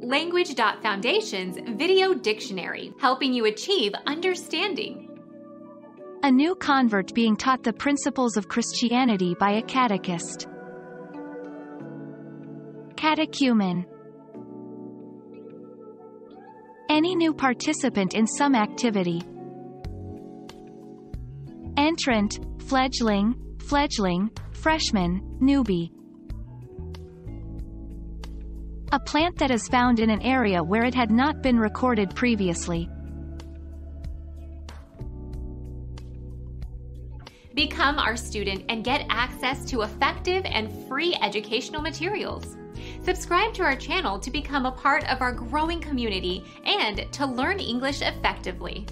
Language.Foundation's Video Dictionary, helping you achieve understanding. A new convert being taught the principles of Christianity by a catechist. Catechumen Any new participant in some activity. Entrant, fledgling, fledgling, freshman, newbie. A plant that is found in an area where it had not been recorded previously. Become our student and get access to effective and free educational materials. Subscribe to our channel to become a part of our growing community and to learn English effectively.